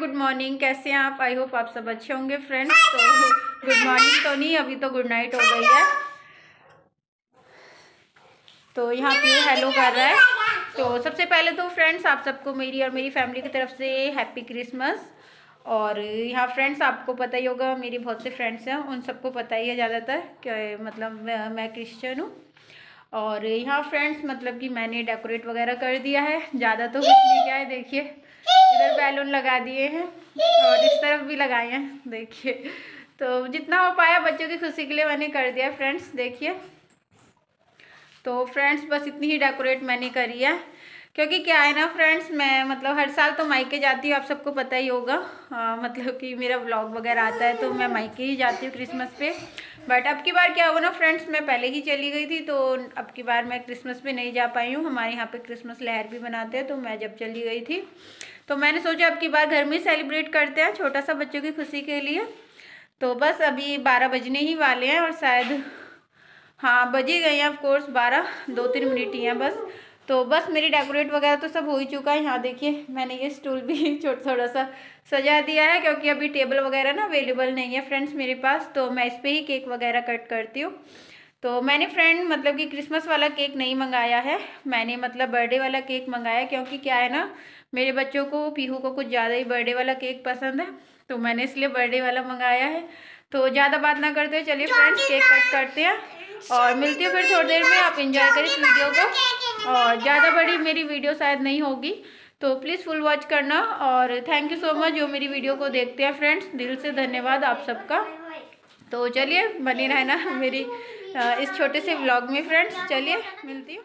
Good morning कैसे हैं आप? आई होप आप सब अच्छे होंगे फ्रेंड्स तो गुड मॉर्निंग तो नहीं अभी तो गुड नाइट हो गई है। तो यहाँ पे हेलो कर रहा है। तो सबसे पहले तो फ्रेंड्स आप सबको मेरी और मेरी फैमिली की तरफ़ से हैप्पी क्रिसमस और यहाँ फ्रेंड्स आपको पता ही होगा मेरी बहुत से फ्रेंड्स हैं उन सबको पता ही है ज़्यादातर कि मतलब मैं क्रिश्चियन हूँ। और यहाँ फ्रेंड्स मतलब कि मैंने डेकोरेट वगैरह कर दिया है। ज़्यादा तो कुछ नहीं क्या है देखिए। इधर बैलून लगा दिए हैं और इस तरफ़ भी लगाए हैं देखिए। तो जितना हो पाया बच्चों की खुशी के लिए मैंने कर दिया फ्रेंड्स देखिए। तो फ्रेंड्स बस इतनी ही डेकोरेट मैंने करी है। क्योंकि क्या है ना फ्रेंड्स मैं मतलब हर साल तो मायके जाती हूँ आप सबको पता ही होगा। आ, मतलब कि मेरा ब्लॉग वगैरह आता है तो मैं मायके ही जाती हूँ क्रिसमस पे। बट अब की बार क्या हुआ ना फ्रेंड्स मैं पहले ही चली गई थी तो अब की बार मैं क्रिसमस पे नहीं जा पाई हूँ। हमारे यहाँ पे क्रिसमस लहर भी बनाते हैं तो मैं जब चली गई थी तो मैंने सोचा अब की बार घर में सेलिब्रेट करते हैं छोटा सा बच्चों की खुशी के लिए। तो बस अभी बारह बजने ही वाले हैं और शायद हाँ बज ही गए हैं ऑफकोर्स बारह दो तीन मिनट ही हैं बस। तो बस मेरी डेकोरेट वगैरह तो सब हो ही चुका है। यहाँ देखिए, मैंने ये स्टूल भी छोटा थोड़ा सा सजा दिया है क्योंकि अभी टेबल वगैरह ना अवेलेबल नहीं है फ्रेंड्स मेरे पास तो मैं इस पर ही केक वगैरह कट करती हूँ। तो मैंने फ्रेंड मतलब कि क्रिसमस वाला केक नहीं मंगाया है। मैंने मतलब बर्थडे वाला केक मंगाया क्योंकि क्या है ना, मेरे बच्चों को, पीहू को कुछ ज़्यादा ही बर्थडे वाला केक पसंद है तो मैंने इसलिए बर्थडे वाला मंगाया है। तो ज़्यादा बात ना करते हुए चलिए फ्रेंड्स केक कट करते हैं और मिलती हूँ फिर थोड़ी देर में। आप इंजॉय करें इस वीडियो को। और ज़्यादा बड़ी मेरी वीडियो शायद नहीं होगी तो प्लीज़ फुल वॉच करना और थैंक यू सो मच जो मेरी वीडियो को देखते हैं फ्रेंड्स दिल से धन्यवाद आप सबका। तो चलिए, बने रहना मेरी इस छोटे से व्लॉग में फ्रेंड्स चलिए, मिलती हूँ।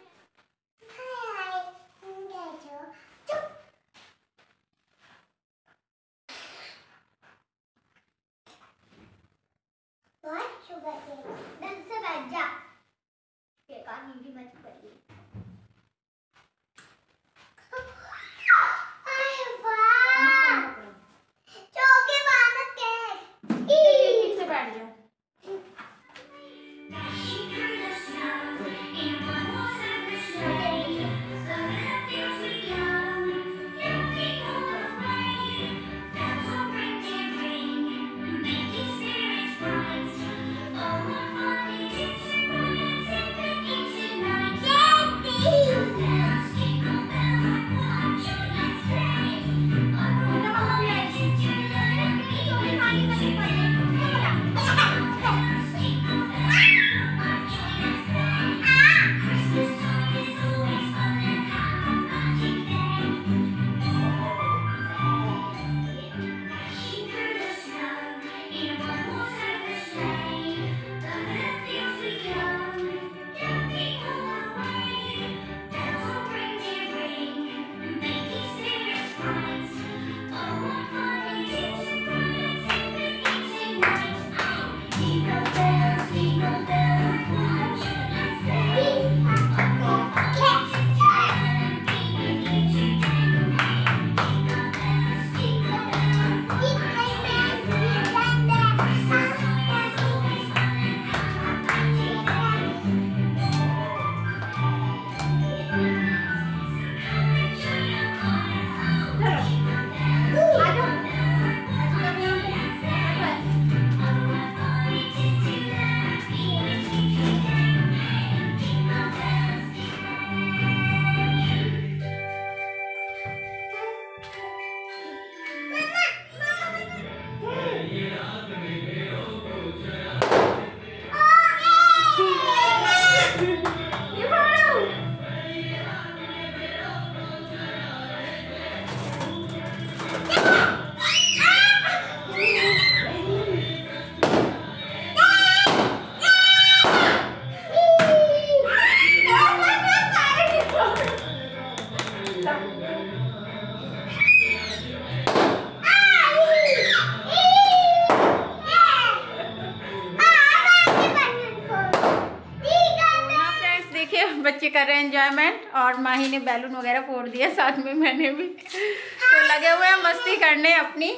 बच्चे कर रहे हैं एंजॉयमेंट और माही ने बैलून वगैरह फोड़ दिया साथ में मैंने भी। तो लगे हुए हैं मस्ती करने अपनी।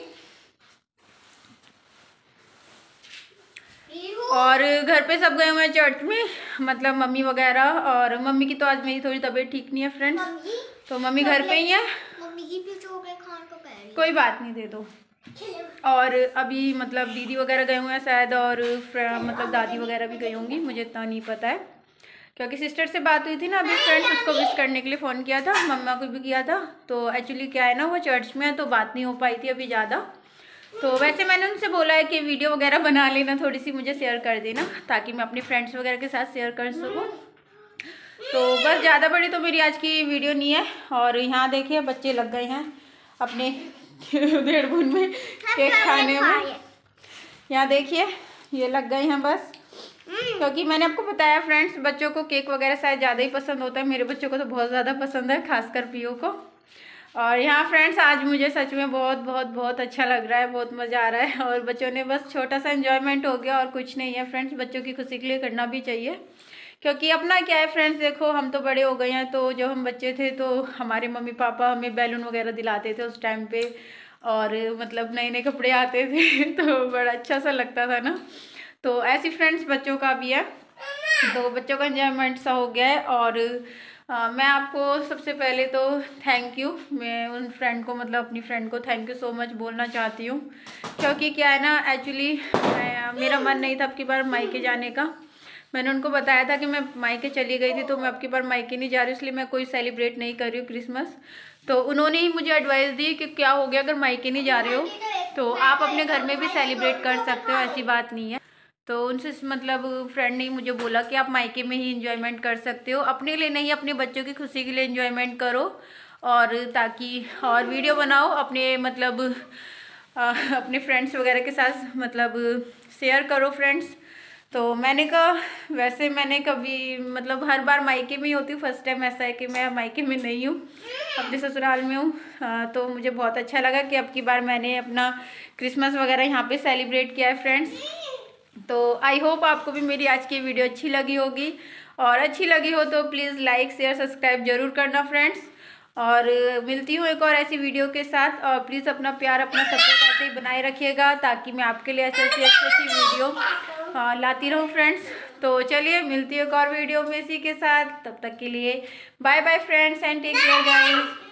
और घर पे सब गए हुए हैं चर्च में मतलब मम्मी वगैरह और मम्मी की तो आज मेरी थोड़ी तबीयत ठीक नहीं है फ्रेंड्स तो मम्मी घर पे ही है। कोई बात नहीं दे दो। और अभी मतलब दीदी वगैरह गए हुए हैं शायद और मतलब दादी वगैरह भी गई होंगी मुझे इतना नहीं पता है। क्योंकि सिस्टर से बात हुई थी ना अभी फ्रेंड्स उसको विश करने के लिए फ़ोन किया था मम्मा को भी किया था। तो एक्चुअली क्या है ना वो चर्च में है तो बात नहीं हो पाई थी अभी ज़्यादा। तो वैसे मैंने उनसे बोला है कि वीडियो वगैरह बना लेना थोड़ी सी मुझे शेयर कर देना ताकि मैं अपने फ्रेंड्स वगैरह के साथ शेयर कर सकूँ। तो बस ज़्यादा बड़ी तो मेरी आज की वीडियो नहीं है और यहाँ देखिए बच्चे लग गए हैं अपने डेढ़ में केक खाने में। यहाँ देखिए ये लग गए हैं बस। क्योंकि मैंने आपको बताया फ्रेंड्स बच्चों को केक वगैरह शायद ज़्यादा ही पसंद होता है। मेरे बच्चों को तो बहुत ज़्यादा पसंद है, खासकर पीओ को। और यहाँ फ्रेंड्स आज मुझे सच में बहुत बहुत बहुत अच्छा लग रहा है, बहुत मज़ा आ रहा है। और बच्चों ने बस छोटा सा इन्जॉयमेंट हो गया और कुछ नहीं है फ्रेंड्स बच्चों की खुशी के लिए करना भी चाहिए। क्योंकि अपना क्या है फ्रेंड्स देखो, हम तो बड़े हो गए हैं तो जब हम बच्चे थे तो हमारे मम्मी पापा हमें बैलून वगैरह दिलाते थे उस टाइम पे। और मतलब नए नए कपड़े आते थे तो बड़ा अच्छा सा लगता था ना। तो ऐसी फ्रेंड्स बच्चों का भी है। तो बच्चों का इंजॉयमेंट सा हो गया है और आ, मैं आपको सबसे पहले तो थैंक यू मैं उन फ्रेंड को मतलब अपनी फ्रेंड को थैंक यू सो मच बोलना चाहती हूँ। क्योंकि क्या है ना एक्चुअली मेरा मन नहीं था अब की बार मायके जाने का। मैंने उनको बताया था कि मैं मायके चली गई थी तो मैं अब की बार मायके नहीं जा रही इसलिए मैं कोई सेलिब्रेट नहीं कर रही हूँ क्रिसमस तो उन्होंने ही मुझे एडवाइस दी कि क्या हो गया अगर मायके नहीं जा रहे हो तो आप अपने घर में भी सेलिब्रेट कर सकते हो ऐसी बात नहीं है। तो उनसे मतलब फ्रेंड ने मुझे बोला कि आप मायके में ही इंजॉयमेंट कर सकते हो। अपने लिए नहीं अपने बच्चों की खुशी के लिए इंजॉयमेंट करो और ताकि और वीडियो बनाओ अपने मतलब आ, अपने फ्रेंड्स वगैरह के साथ मतलब शेयर करो फ्रेंड्स तो मैंने कहा वैसे मैंने कभी मतलब हर बार मायके में ही होती हूँ। फ़र्स्ट टाइम ऐसा है कि मैं मायके में नहीं हूँ अपने ससुराल में हूँ। तो मुझे बहुत अच्छा लगा कि अब की बार मैंने अपना क्रिसमस वगैरह यहाँ पे सेलिब्रेट किया है फ्रेंड्स तो आई होप आपको भी मेरी आज की वीडियो अच्छी लगी होगी। और अच्छी लगी हो तो प्लीज़ लाइक शेयर सब्सक्राइब ज़रूर करना फ्रेंड्स और मिलती हूँ एक और ऐसी वीडियो के साथ। और प्लीज़ अपना प्यार, अपना सपोर्ट ऐसे ही बनाए रखिएगा ताकि मैं आपके लिए ऐसी अच्छी अच्छी वीडियो लाती रहूँ फ्रेंड्स तो चलिए मिलती हूँ एक और वीडियो में इसी के साथ। तब तक के लिए bye bye friends and take care guys